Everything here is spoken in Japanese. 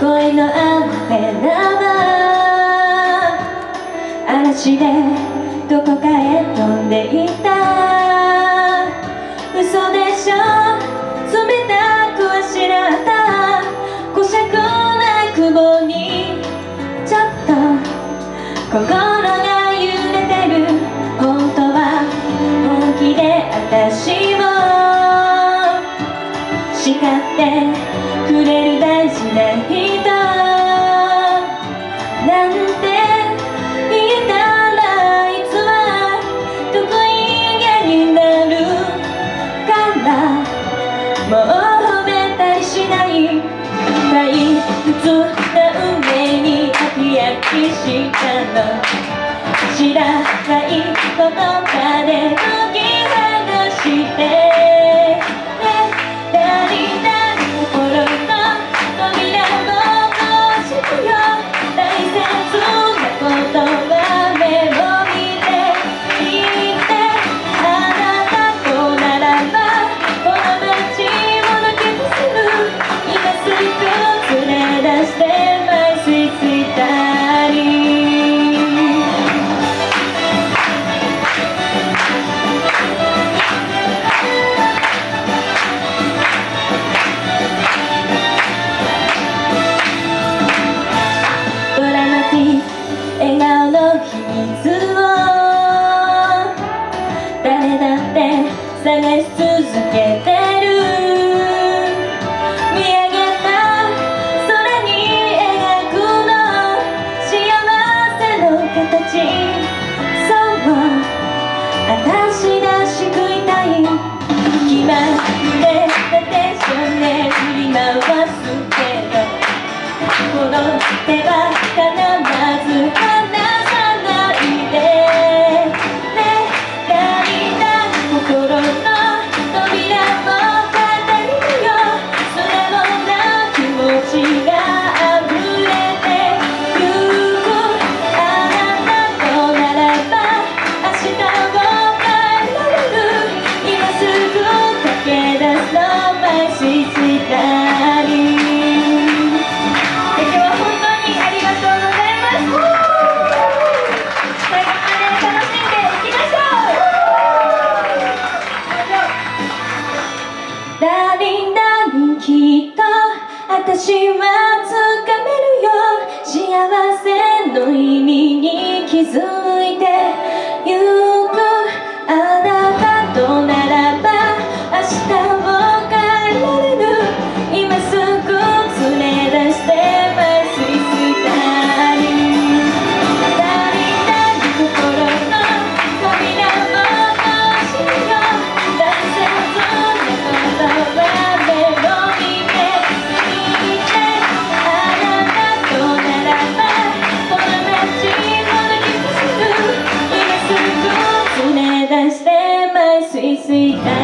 恋のアンテナは嵐でどこかへ飛んでいた。嘘でしょ。冷たくしらった。小尺な雲に。ちょっと。心くれる大事な人。なんて言ったらいつは得意げになるから。もうめたりしない。退っな上に飽き飽きしたの。続けてる。見上げた空に描くの幸せの形。そう私らしくいたい。決まってたでしょね。振り回すけど。この手は sweet